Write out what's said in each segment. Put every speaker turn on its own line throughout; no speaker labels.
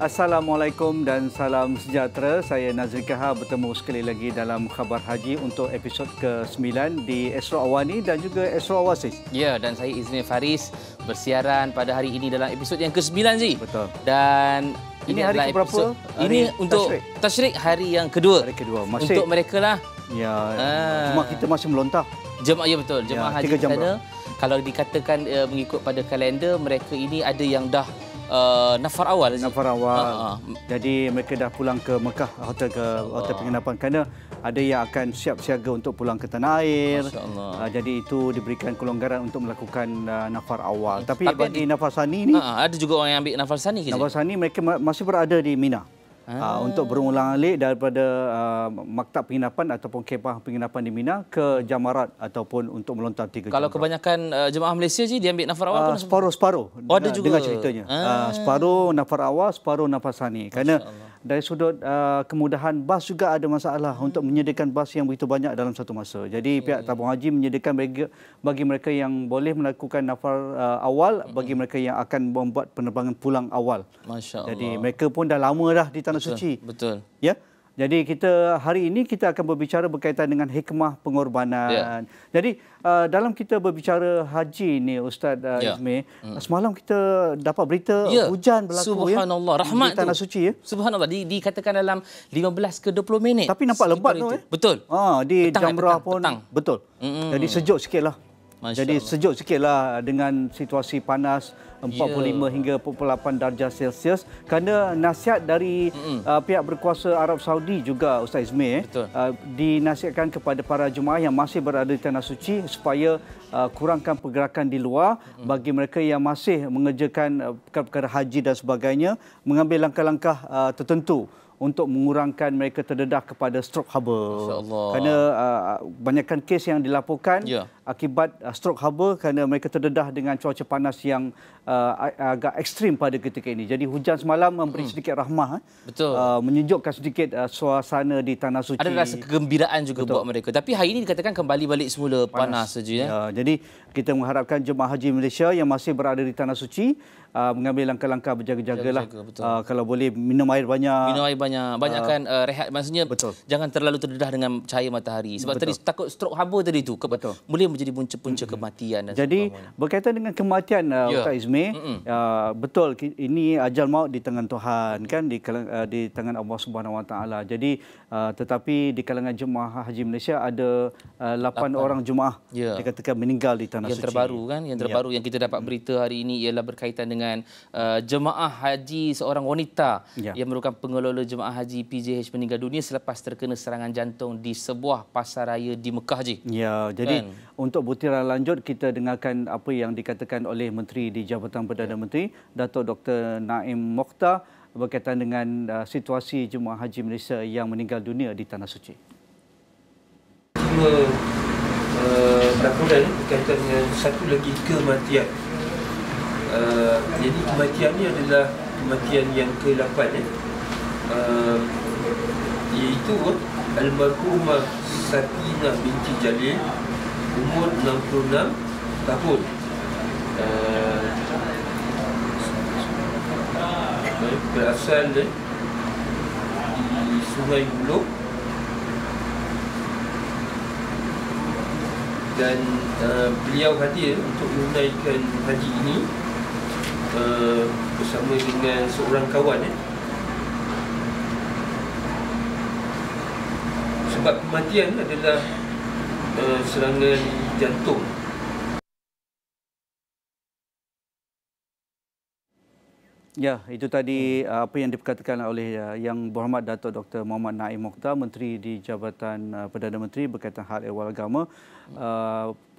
Assalamualaikum dan salam sejahtera. Saya Nazri Kahar bertemu sekali lagi dalam Khabar Haji untuk episod ke-9 di Esro Awani dan juga Esro Awasis.
Ya, dan saya Izmir Faris bersiaran pada hari ini dalam episod yang ke-9 Ji.
Betul.
Dan
ini, hari ke berapa?
Ini untuk Tashrik hari yang kedua.
Hari kedua. Masih
untuk mereka lah.
Ya. Ah. Jemaah kita masih melontar.
Jemaah ya betul. Jemaah ya, haji sana kalau dikatakan uh, mengikut pada kalender mereka ini ada yang dah uh, nafar awal.
Nafar awal. Uh, uh. Jadi mereka dah pulang ke Mekah hotel ke hotel penginapan kerana ada yang akan siap siaga untuk pulang ke tanah air. Uh, jadi itu diberikan kelonggaran untuk melakukan uh, nafar awal. Tapi, Tapi bagi nafar sani ni
uh, ada juga orang yang ambil nafar sani ke?
Nafar sani mereka masih berada di Mina ah. untuk berulang alik daripada uh, maktab penginapan ataupun kemah penginapan di Mina ke Jamarat ataupun untuk melontar tiga
Kalau kebanyakan uh, jemaah Malaysia je dia ambil nafar awal uh,
separuh-separuh. Oh ada juga dengan ceritanya. Ah. Uh, separuh nafar awal, separuh nafar sani. Kerana dari sudut uh, kemudahan bas juga ada masalah hmm. untuk menyediakan bas yang begitu banyak dalam satu masa. Jadi hmm. pihak tabung haji menyediakan bagi, bagi mereka yang boleh melakukan nafar uh, awal hmm. bagi mereka yang akan membuat penerbangan pulang awal.
Masya-Allah.
Jadi mereka pun dah lama dah di tanah
betul,
suci.
Betul.
Ya. Jadi kita hari ini kita akan berbicara berkaitan dengan hikmah pengorbanan. Ya. Jadi uh, dalam kita berbicara haji ni Ustaz uh, ya. Izmi, hmm. semalam kita dapat berita ya. hujan berlaku
Subhanallah.
ya.
Rahmat
di tanah tu. suci ya.
Subhanallah di, dikatakan dalam 15 ke 20 minit.
Tapi nampak lebat tu eh.
Betul.
Ha di petang, Jamrah petang, pun petang. betul. Mm-hmm. Jadi sejuk sikitlah. Jadi sejuk sikitlah dengan situasi panas 45 yeah. hingga 48 darjah Celsius kerana nasihat dari uh, pihak berkuasa Arab Saudi juga Ustaz Izmi eh, uh, dinasihatkan kepada para jemaah yang masih berada di tanah suci supaya uh, kurangkan pergerakan di luar mm. bagi mereka yang masih mengerjakan uh, perkara haji dan sebagainya mengambil langkah-langkah uh, tertentu untuk mengurangkan mereka terdedah kepada stroke haba. Kerana uh, banyakkan kes yang dilaporkan yeah. akibat uh, stroke haba kerana mereka terdedah dengan cuaca panas yang uh, agak ekstrim pada ketika ini. Jadi hujan semalam memberi hmm. sedikit rahmah. Eh.
Betul.
Uh, menyejukkan sedikit uh, suasana di Tanah Suci.
Ada rasa kegembiraan juga Betul. buat mereka. Tapi hari ini dikatakan kembali balik semula panas, panas saja. Ya.
Ya, jadi kita mengharapkan jemaah haji Malaysia yang masih berada di Tanah Suci uh, mengambil langkah-langkah berjaga-jagalah. Uh, kalau boleh minum air banyak.
Minum air banyak. Banyakkan uh, uh, rehat. Maksudnya betul. jangan terlalu terdedah dengan cahaya matahari. Sebab betul. tadi takut stroke haba tadi tu. Betul. Boleh menjadi punca-punca mm-hmm. kematian. Dan
Jadi berkaitan dengan kematian uh, yeah. Ustaz Izmi. Uh, betul. Ini ajal maut di tangan Tuhan. kan Di, uh, di tangan Allah Subhanahu Wa Taala. Jadi uh, tetapi di kalangan jemaah haji Malaysia ada uh, 8, 8 orang jemaah yeah. dikatakan meninggal di tanah
yang
suci.
Yang terbaru kan? Yang terbaru yeah. yang kita dapat berita hari ini ialah berkaitan dengan uh, jemaah haji seorang wanita ya. yang merupakan pengelola jemaah haji PJH meninggal dunia selepas terkena serangan jantung di sebuah pasar raya di Mekah haji.
Ya, jadi kan? untuk butiran lanjut kita dengarkan apa yang dikatakan oleh Menteri di Jabatan Perdana ya. Menteri Datuk Dr. Naim Mokhtar berkaitan dengan uh, situasi jemaah haji Malaysia yang meninggal dunia di tanah suci.
Uh, laporan berkaitan dengan satu lagi kematian uh, jadi kematian ni adalah kematian yang ke-8 eh. Uh, iaitu almarhumah Sakina binti Jalil umur 66 tahun uh, berasal eh, di Sungai Buloh dan uh, beliau hadir untuk menunaikan haji ini uh, bersama dengan seorang kawan eh. Sebab kematian adalah uh, serangan jantung
Ya, itu tadi uh, apa yang diperkatakan oleh uh, Yang Berhormat Datuk Dr. Muhammad Naim Mokhtar, Menteri di Jabatan Perdana Menteri berkaitan hal ehwal agama,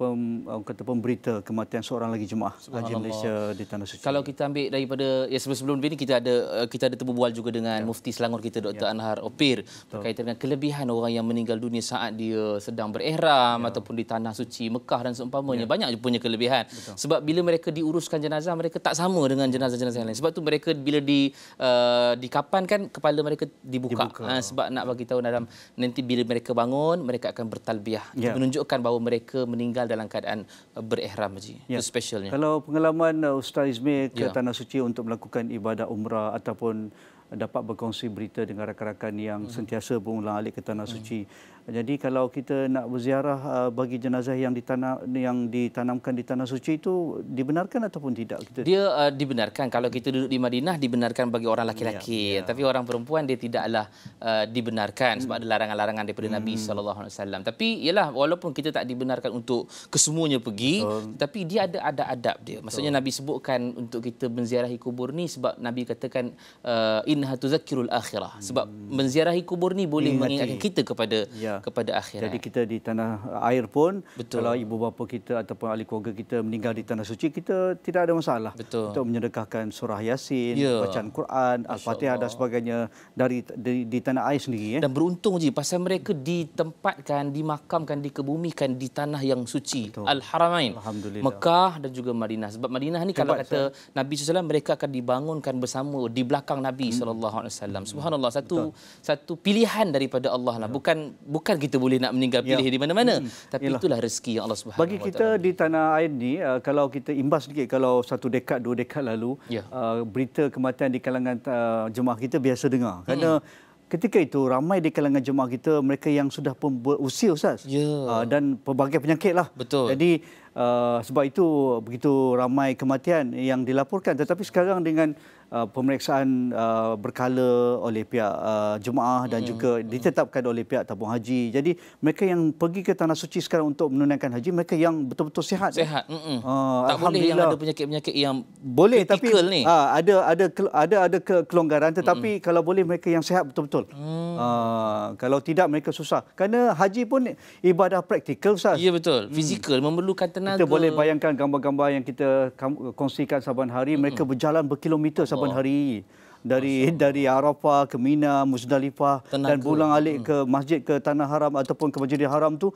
pem, uh, kata pemberita kematian seorang lagi jemaah Haji Malaysia di Tanah Suci.
Kalau kita ambil daripada ya sebelum-sebelum ini kita ada uh, kita ada terbual juga dengan ya. Mufti Selangor kita Dr. Ya. Anhar Opir berkaitan dengan kelebihan orang yang meninggal dunia saat dia sedang berihram ya. ataupun di Tanah Suci Mekah dan seumpamanya. Ya. Banyak punya kelebihan. Betul. Sebab bila mereka diuruskan jenazah mereka tak sama dengan jenazah-jenazah yang lain. Sebab tu mereka bila di uh, dikapan kan kepala mereka dibuka, dibuka. Uh, sebab nak bagi tahu dalam nanti bila mereka bangun mereka akan bertalbiah yeah. menunjukkan bahawa mereka meninggal dalam keadaan uh, berihram haji yeah. itu specialnya
kalau pengalaman uh, ustaz Izmi ke yeah. tanah suci untuk melakukan ibadah umrah ataupun dapat berkongsi berita dengan rakan-rakan yang hmm. sentiasa berulang alik ke tanah hmm. suci. Jadi kalau kita nak berziarah uh, bagi jenazah yang ditanam yang ditanamkan di tanah suci itu dibenarkan ataupun tidak
kita? Dia uh, dibenarkan kalau kita duduk di Madinah dibenarkan bagi orang laki-laki. Ya, ya. Tapi orang perempuan dia tidaklah uh, dibenarkan hmm. sebab ada larangan-larangan daripada hmm. Nabi sallallahu alaihi wasallam. Tapi ialah walaupun kita tak dibenarkan untuk kesemuanya pergi, Betul. tapi dia ada ada adab dia. Maksudnya Betul. Nabi sebutkan untuk kita menziarahi kubur ni sebab Nabi katakan uh, innaha tuzakkirul akhirah. Sebab hmm. menziarahi kubur ni boleh Ingati. mengingatkan kita kepada ya kepada akhirat.
Jadi kita di tanah air pun Betul. kalau ibu bapa kita ataupun ahli keluarga kita meninggal di tanah suci kita tidak ada masalah Betul. untuk menyedekahkan surah yasin, ya. bacaan Quran, al-Fatihah dan sebagainya dari di, di tanah air sendiri
ya. Dan beruntung je pasal mereka ditempatkan, dimakamkan, dikebumikan di tanah yang suci, Al-Haramain. Mekah dan juga Madinah. Sebab Madinah ni kalau kata saya. Nabi SAW mereka akan dibangunkan bersama di belakang Nabi hmm. SAW. Subhanallah satu Betul. satu pilihan daripada Allah lah. Bukan bukan kita boleh nak meninggal pilih ya. di mana-mana hmm. tapi Yalah. itulah rezeki yang Allah Subhanahu
bagi kita di tanah air ni uh, kalau kita imbas sedikit kalau satu dekad dua dekad lalu ya. uh, berita kematian di kalangan uh, jemaah kita biasa dengar kerana hmm. Ketika itu ramai di kalangan jemaah kita mereka yang sudah pun berusia ustaz. Ya. Uh, dan pelbagai penyakit lah.
Betul.
Jadi uh, sebab itu begitu ramai kematian yang dilaporkan tetapi sekarang dengan Uh, pemeriksaan uh, berkala oleh pihak uh, jemaah dan hmm. juga ditetapkan oleh pihak tabung haji. Jadi mereka yang pergi ke tanah suci sekarang untuk menunaikan haji mereka yang betul-betul sihat. Eh?
Sihat. Mm -mm. Uh, tak boleh yang ada penyakit-penyakit yang
boleh tapi ni. Uh, ada ada ada ada kelonggaran tetapi mm -mm. kalau boleh mereka yang sihat betul-betul. Mm. Uh, kalau tidak mereka susah. Kerana haji pun ibadah praktikal sah.
Ya betul. Hmm. Fizikal mm. memerlukan tenaga.
Kita boleh bayangkan gambar-gambar yang kita kongsikan saban hari mm -mm. mereka berjalan berkilometer saban hari dari Masa. dari Arafah ke Mina, Muzdalifah Tenaga. dan pulang alik hmm. ke masjid ke Tanah Haram ataupun ke Masjidil Haram tu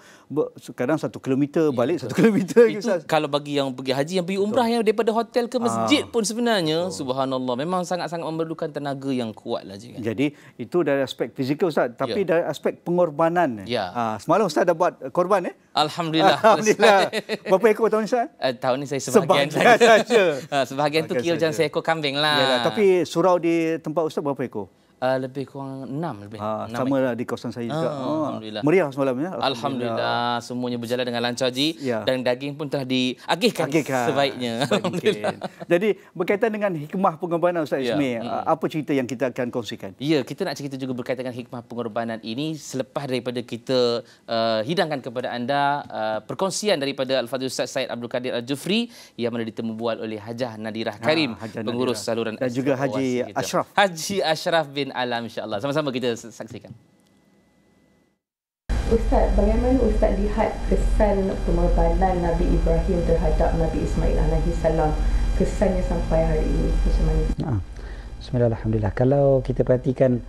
kadang satu kilometer ya, balik betul. satu kilometer
Itu kisah. kalau bagi yang pergi haji yang pergi umrah betul. yang daripada hotel ke masjid ha. pun sebenarnya betul. subhanallah memang sangat-sangat memerlukan tenaga yang kuat lah
kan? jadi itu dari aspek fizikal ustaz tapi ya. dari aspek pengorbanan
ya.
ha, semalam ustaz dah buat korban eh
Alhamdulillah.
Alhamdulillah. Berapa ekor tahun ni Ustaz?
Uh, tahun ni saya sebahagian, sebahagian saja. uh, sebahagian tu kira macam seekor kambing lah. Yalah,
tapi surau di tempat Ustaz berapa ekor?
Uh, lebih kurang enam lebih.
Ha, sama lah di kawasan saya juga. Oh, Alhamdulillah. Meriah semalam ya.
Alhamdulillah. Alhamdulillah. Semuanya berjalan dengan lancar Ji. Ya. Dan daging pun telah diagihkan Agihkan. sebaiknya.
Alhamdulillah. Jadi berkaitan dengan hikmah pengorbanan Ustaz ya. Ismi, hmm. apa cerita yang kita akan kongsikan?
Ya, kita nak cerita juga berkaitan dengan hikmah pengorbanan ini selepas daripada kita uh, hidangkan kepada anda uh, perkongsian daripada Al-Fadhil Ustaz Said Abdul Kadir Al-Jufri yang mana ditemu bual oleh Hajah Nadirah Karim, ha, pengurus Nadirah. saluran
dan juga Haji Ashraf.
Haji Ashraf bin bin alam insya-Allah. Sama-sama kita saksikan.
Ustaz, bagaimana Ustaz lihat kesan pengorbanan Nabi Ibrahim terhadap Nabi Ismail alaihi salam? Kesannya sampai hari ini macam mana?
Nah, Bismillah, Alhamdulillah. Kalau kita perhatikan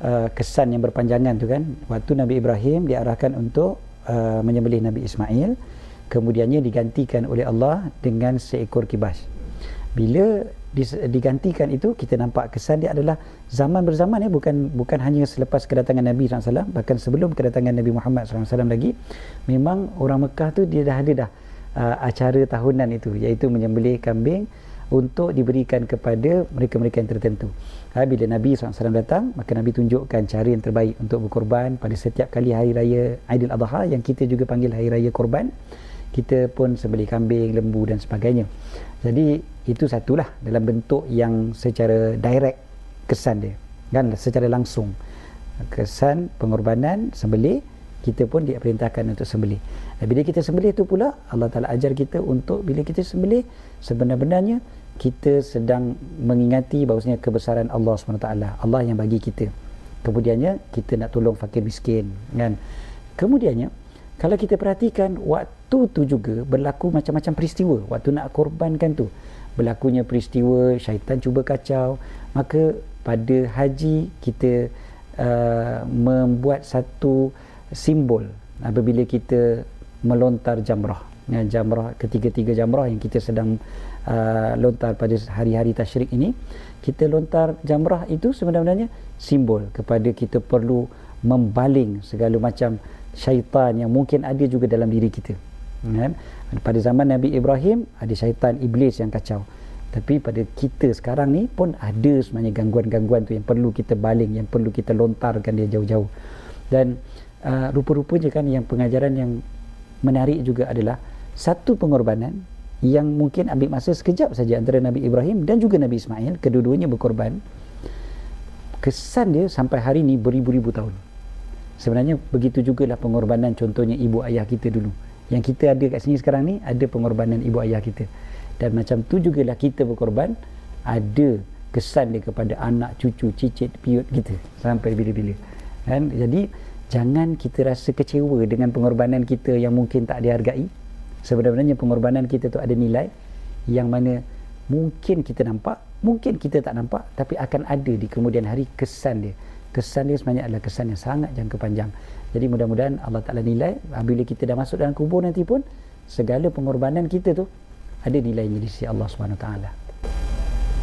uh, kesan yang berpanjangan tu kan, waktu Nabi Ibrahim diarahkan untuk uh, menyembelih Nabi Ismail, kemudiannya digantikan oleh Allah dengan seekor kibas. Bila digantikan itu kita nampak kesan dia adalah zaman berzaman ya bukan bukan hanya selepas kedatangan Nabi SAW bahkan sebelum kedatangan Nabi Muhammad SAW lagi memang orang Mekah tu dia dah ada dah uh, acara tahunan itu iaitu menyembelih kambing untuk diberikan kepada mereka-mereka yang tertentu. Ha, bila Nabi SAW datang maka Nabi tunjukkan cara yang terbaik untuk berkorban pada setiap kali hari raya Aidil Adha yang kita juga panggil hari raya korban. Kita pun sembelih kambing, lembu dan sebagainya. Jadi itu satulah dalam bentuk yang secara direct kesan dia. Kan? Secara langsung. Kesan pengorbanan sembelih. Kita pun diperintahkan untuk sembelih. Dan bila kita sembelih itu pula Allah Taala ajar kita untuk bila kita sembelih sebenarnya kita sedang mengingati bahawasanya kebesaran Allah SWT Allah yang bagi kita. Kemudiannya kita nak tolong fakir miskin kan? Kemudiannya kalau kita perhatikan waktu tu juga berlaku macam-macam peristiwa. Waktu nak korbankan tu berlakunya peristiwa syaitan cuba kacau maka pada haji kita uh, membuat satu simbol apabila kita melontar jamrah. Ya, jamrah ketiga-tiga jamrah yang kita sedang uh, lontar pada hari-hari tasyrik ini kita lontar jamrah itu sebenarnya simbol kepada kita perlu membaling segala macam syaitan yang mungkin ada juga dalam diri kita kan pada zaman Nabi Ibrahim ada syaitan iblis yang kacau Tapi pada kita sekarang ni pun ada sebenarnya gangguan-gangguan tu yang perlu kita baling, yang perlu kita lontarkan dia jauh-jauh. Dan uh, rupa-rupanya kan yang pengajaran yang menarik juga adalah satu pengorbanan yang mungkin ambil masa sekejap saja antara Nabi Ibrahim dan juga Nabi Ismail, kedua-duanya berkorban. Kesan dia sampai hari ini beribu-ribu tahun. Sebenarnya begitu jugalah pengorbanan contohnya ibu ayah kita dulu. Yang kita ada kat sini sekarang ni ada pengorbanan ibu ayah kita. Dan macam tu juga lah kita berkorban ada kesan dia kepada anak cucu cicit piut kita sampai bila-bila. Kan? Jadi jangan kita rasa kecewa dengan pengorbanan kita yang mungkin tak dihargai. Sebenarnya pengorbanan kita tu ada nilai yang mana mungkin kita nampak mungkin kita tak nampak tapi akan ada di kemudian hari kesan dia kesan dia sebenarnya adalah kesan yang sangat jangka panjang jadi mudah-mudahan Allah Ta'ala nilai bila kita dah masuk dalam kubur nanti pun segala pengorbanan kita tu ada nilainya di sisi Allah SWT.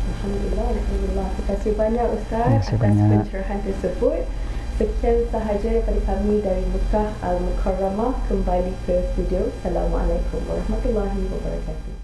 Alhamdulillah, Alhamdulillah. Terima kasih banyak Ustaz kasih atas banyak. pencerahan tersebut. Sekian sahaja daripada kami dari Mekah Al-Mukarramah kembali ke studio. Assalamualaikum warahmatullahi wabarakatuh.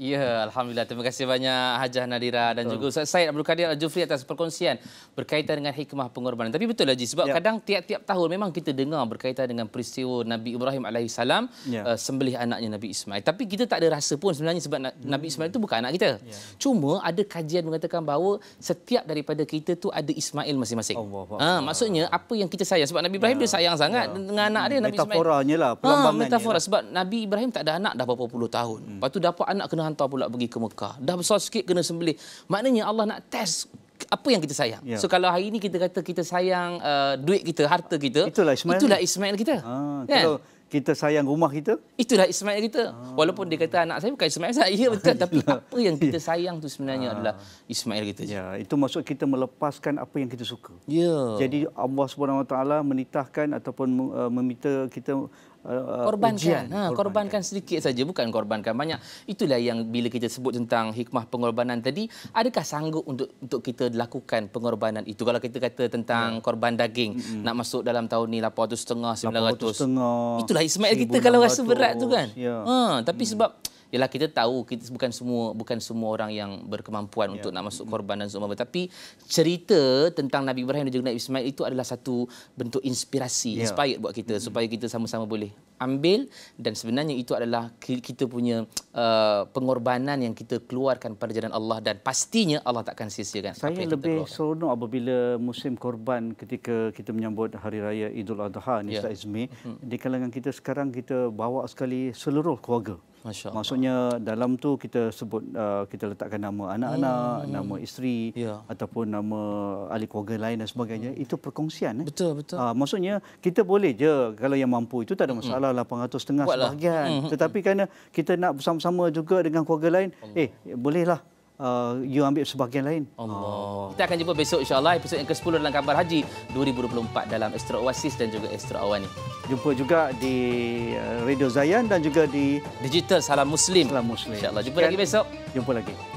Ya, Alhamdulillah. Terima kasih banyak Hajah Nadira dan betul. juga Ustaz Said Abdul Kadir Al-Jufri atas perkongsian berkaitan dengan hikmah pengorbanan. Tapi betul Haji, sebab ya. kadang tiap-tiap tahun memang kita dengar berkaitan dengan peristiwa Nabi Ibrahim AS ya. uh, sembelih anaknya Nabi Ismail. Tapi kita tak ada rasa pun sebenarnya sebab hmm. Nabi Ismail itu bukan anak kita. Ya. Cuma ada kajian mengatakan bahawa setiap daripada kita tu ada Ismail masing-masing. Ha, maksudnya apa yang kita sayang. Sebab Nabi Ibrahim ya. dia sayang sangat ya. dengan anak dia Nabi
Ismail. Metaforanya lah, pelambangannya.
Ha, metafora. Lah. Sebab Nabi Ibrahim tak ada anak dah berapa puluh tahun. Hmm. Lepas tu dapat anak kena hantar pula pergi ke Mekah. Dah besar sikit kena sembelih. Maknanya Allah nak test apa yang kita sayang. Ya. So kalau hari ini kita kata kita sayang uh, duit kita, harta kita,
itulah Ismail,
itulah Ismail kita. Ha,
kan? Kalau kita sayang rumah kita,
itulah Ismail kita. Ha. Walaupun dia kata anak saya bukan Ismail saya, ya betul tapi apa yang kita sayang tu sebenarnya ha. adalah Ismail kita.
Ya, itu maksud kita melepaskan apa yang kita suka.
Ya.
Jadi Allah Subhanahu Wa Taala menitahkan ataupun uh, meminta kita
Uh, korbankan. Ujian. Ha, korbankan. korbankan sedikit saja bukan korbankan banyak. Itulah yang bila kita sebut tentang hikmah pengorbanan tadi, adakah sanggup untuk untuk kita lakukan pengorbanan itu? Kalau kita kata tentang ya. korban daging mm-hmm. nak masuk dalam tahun ni 800 setengah 900. 800 itulah Ismail kita kalau rasa berat tu kan. Ya. Ha, tapi mm. sebab Yalah kita tahu kita bukan semua bukan semua orang yang berkemampuan ya. untuk nak masuk korban dan semua tapi cerita tentang Nabi Ibrahim dan juga Nabi Ismail itu adalah satu bentuk inspirasi ya. inspired buat kita hmm. supaya kita sama-sama boleh ambil dan sebenarnya itu adalah kita punya uh, pengorbanan yang kita keluarkan pada jalan Allah dan pastinya Allah takkan sia-siakan
saya apa yang lebih seronok apabila musim korban ketika kita menyambut hari raya Idul Adha ni ya. Ustaz Izmi hmm. di kalangan kita sekarang kita bawa sekali seluruh keluarga Masya Maksudnya dalam tu kita sebut uh, kita letakkan nama anak-anak, hmm. nama isteri ya. ataupun nama ahli keluarga lain dan sebagainya. Hmm. Itu perkongsian.
Eh? Betul, betul. Uh,
maksudnya kita boleh je kalau yang mampu itu tak ada masalah hmm. 800 setengah sebahagian. Hmm. Tetapi kerana kita nak bersama-sama juga dengan keluarga lain, Allah. eh bolehlah uh, you ambil sebahagian lain.
Allah. Oh. Kita akan jumpa besok insya-Allah episod yang ke-10 dalam kabar haji 2024 dalam Extra Oasis dan juga Extra Awani.
Jumpa juga di uh, Radio Zayan dan juga di
Digital Salam Muslim.
Salam Muslim.
Insya-Allah jumpa Sekian. lagi besok.
Jumpa lagi.